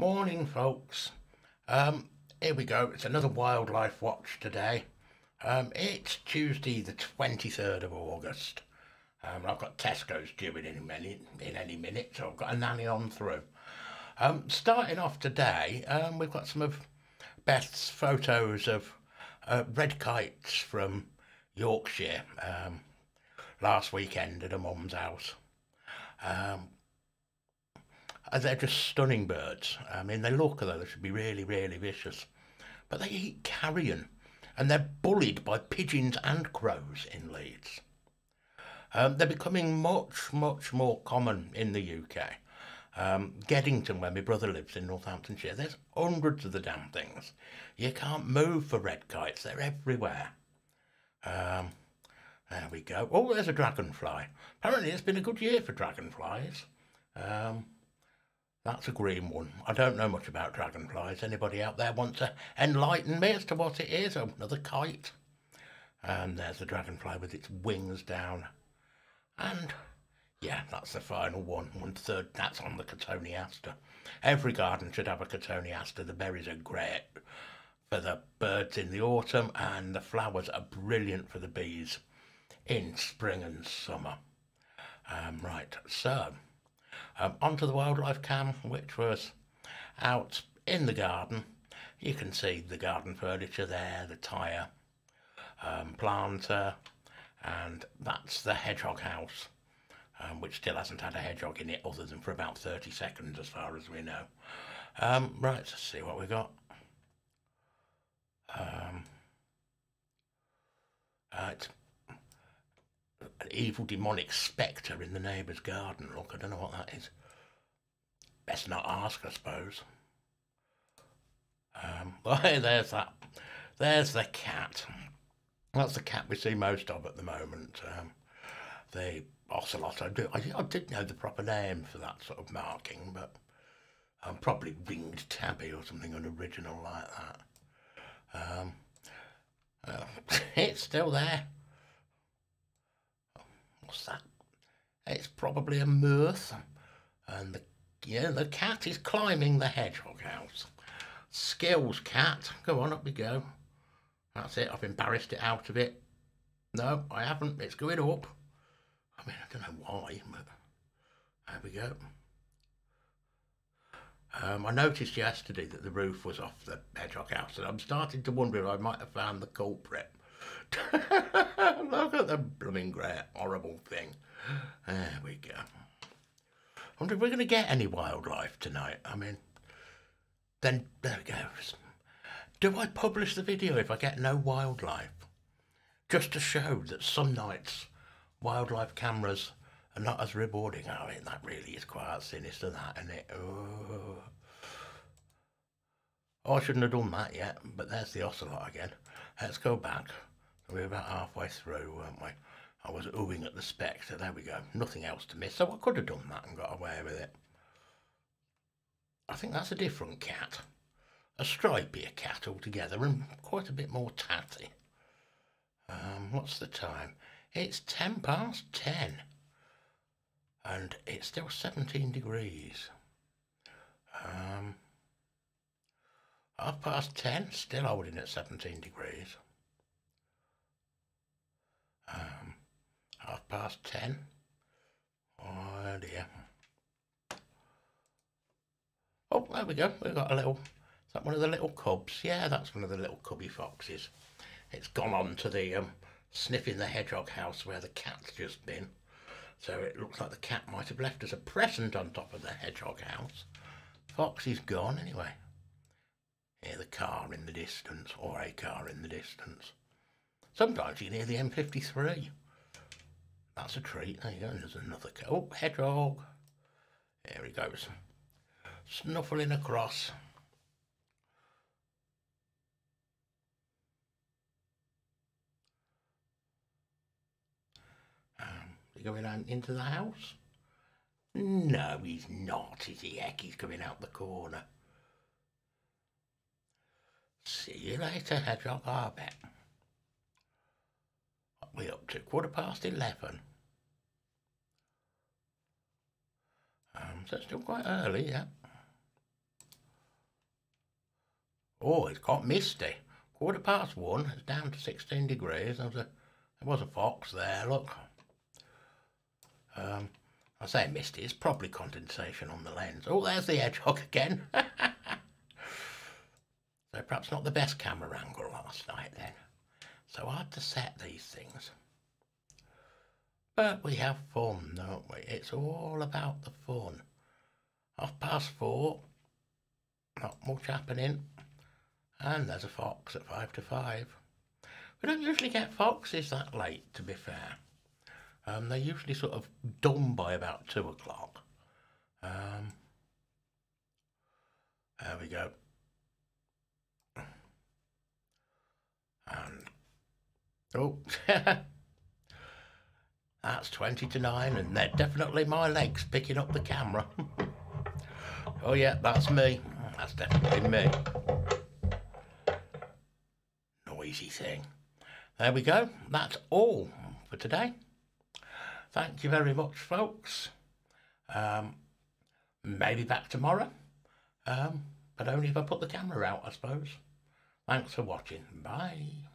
Morning, folks. Um, here we go. It's another wildlife watch today. Um, it's Tuesday, the 23rd of August. Um, I've got Tesco's due in any minute, in any minute, so I've got a nanny on through. Um, starting off today, um, we've got some of Beth's photos of uh, red kites from Yorkshire um, last weekend at her mum's house. Uh, they're just stunning birds. I mean, they look though they should be really, really vicious, but they eat carrion, and they're bullied by pigeons and crows in Leeds. Um, they're becoming much, much more common in the UK. Um, Geddington, where my brother lives in Northamptonshire, there's hundreds of the damn things. You can't move for red kites; they're everywhere. Um, there we go. Oh, there's a dragonfly. Apparently, it's been a good year for dragonflies. Um, that's a green one. I don't know much about dragonflies. Anybody out there want to enlighten me as to what it is? Oh, another kite. And there's the dragonfly with its wings down. And yeah, that's the final one. One third, that's on the cotoneaster. Every garden should have a cotoneaster. The berries are great for the birds in the autumn, and the flowers are brilliant for the bees in spring and summer. Um, right, so um, onto the wildlife cam, which was out in the garden. You can see the garden furniture there, the tyre, um, planter, and that's the hedgehog house, um, which still hasn't had a hedgehog in it other than for about 30 seconds as far as we know. Um, right, let's see what we got. Um, uh, it's an evil demonic spectre in the neighbour's garden. Look, I don't know what that is. Best not ask, I suppose. Um, well, there's that. There's the cat. That's the cat we see most of at the moment. Um, the ocelot. I do. I, I, did know the proper name for that sort of marking, but um, probably winged tabby or something unoriginal like that. Um, uh, it's still there. What's that? It's probably a mirth, and the yeah, the cat is climbing the hedgehog house. Skills, cat. Go on, up we go. That's it. I've embarrassed it out of it. No, I haven't. It's going up. I mean, I don't know why, but there we go. Um, I noticed yesterday that the roof was off the hedgehog house, and I'm starting to wonder if I might have found the culprit. Look at the blooming great horrible thing. There we go I wonder if we're going to get any wildlife tonight. I mean, then there it goes. Do I publish the video if I get no wildlife? Just to show that some nights wildlife cameras are not as rewarding. I mean, that really is quite sinister, that, isn't it? Oh. oh, I shouldn't have done that yet, but there's the ocelot again. Let's go back. We're about halfway through, weren't we? I was oohing at the spec, so there we go. Nothing else to miss, so I could have done that and got away with it. I think that's a different cat. A stripier cat altogether and quite a bit more tatty. Um, what's the time? It's ten past ten. And it's still 17 degrees. Um, half past ten, still holding at 17 degrees. Um, half past ten. Oh dear. Oh, there we go. We've got a little. Is that one of the little cubs? Yeah, that's one of the little cubby foxes. It's gone on to the um, sniffing the hedgehog house where the cat's just been. So it looks like the cat might have left us a present on top of the hedgehog house. Foxy's gone anyway. Hear the car in the distance, or a car in the distance. Sometimes you hear the M53. That's a treat. There you go. There's another cow. Oh, hedgehog. There he goes. Snuffling across. Um, he going out into the house? No, he's not, is he? Heck, he's coming out the corner. See you later, Hedgehog, I bet. What we up to? Quarter past eleven. So it's still quite early, yeah. Oh, it's got misty. Quarter past one. It's down to 16 degrees. There was a, there was a fox there, look. Um, I say misty, it's probably condensation on the lens. Oh, there's the hedgehog again. so perhaps not the best camera angle last night then. So hard to set these things. But we have fun, don't we? It's all about the fun. Half past four, not much happening. And there's a fox at five to five. We don't usually get foxes that late, to be fair. Um, they're usually sort of done by about two o'clock. Um, there we go. And oh, that's twenty to nine, and they're definitely my legs picking up the camera. oh yeah, that's me. That's definitely me. Noisy thing. There we go. That's all for today. Thank you very much, folks. Um, maybe back tomorrow, um, but only if I put the camera out, I suppose. Thanks for watching. Bye.